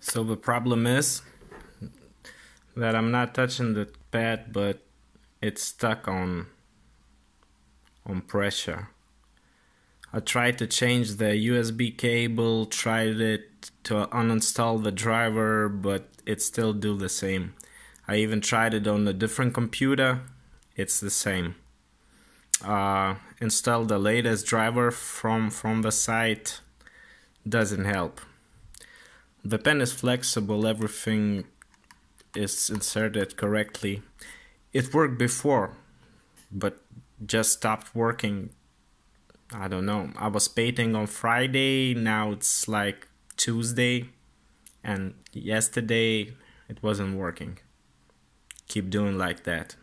So the problem is that I'm not touching the pad, but it's stuck on on pressure. I tried to change the USB cable, tried it to uninstall the driver, but it still do the same. I even tried it on a different computer. It's the same. Uh, install the latest driver from from the site doesn't help. The pen is flexible, everything is inserted correctly. It worked before, but just stopped working. I don't know. I was painting on Friday, now it's like Tuesday, and yesterday it wasn't working. Keep doing like that.